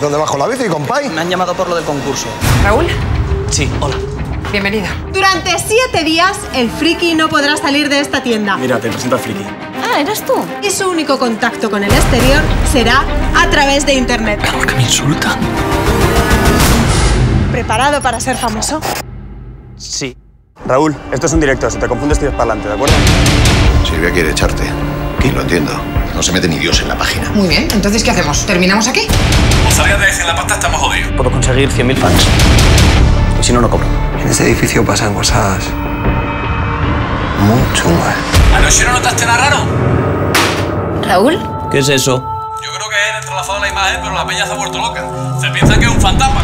¿Dónde bajo la bici, compay? Me han llamado por lo del concurso. Raúl, Sí, hola. bienvenido. Durante siete días, el friki no podrá salir de esta tienda. Mira, te presento al friki. Ah, ¿eres tú? Y su único contacto con el exterior será a través de internet. ¿Por qué me insultan? ¿Preparado para ser famoso? Sí. Raúl, esto es un directo. Si te confundes, tienes para adelante, ¿de acuerdo? Silvia quiere echarte. Y lo entiendo. No se mete ni Dios en la página. Muy bien, entonces ¿qué hacemos? ¿Terminamos aquí? O salgas de en la pasta, estamos jodidos. Puedo conseguir 100.000 fans. Y si no, no cobro. En este edificio pasan cosas muy chungas. ¿Anoche no notaste nada raro? ¿Raúl? ¿Qué es eso? Yo creo que él entrelazado a la imagen, pero la peña se ha vuelto loca. Se piensa que es un fantasma.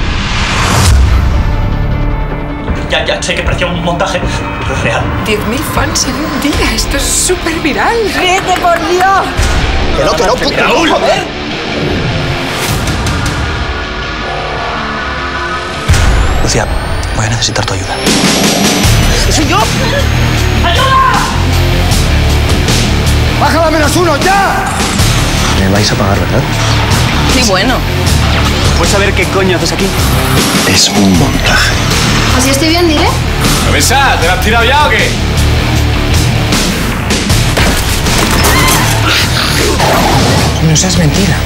Ya, ya, sé que parecía un montaje, pero es real. 10.000 fans en un día, esto es súper viral. ¡Vete, por Dios! ¡Que no, que no, puto! Raúl. ¡Joder! Lucía, voy a necesitar tu ayuda. ¡Baja la menos uno, ya! Me vais a pagar, ¿verdad? Sí, bueno. ¿Puedes saber qué coño haces aquí? Es un montaje. Así estoy bien, diré. ¿Qué pensás? ¿Te la has tirado ya o qué? No seas mentira.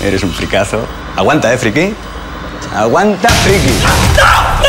Eres un fricazo. Aguanta, ¿eh, friki? Aguanta, friki.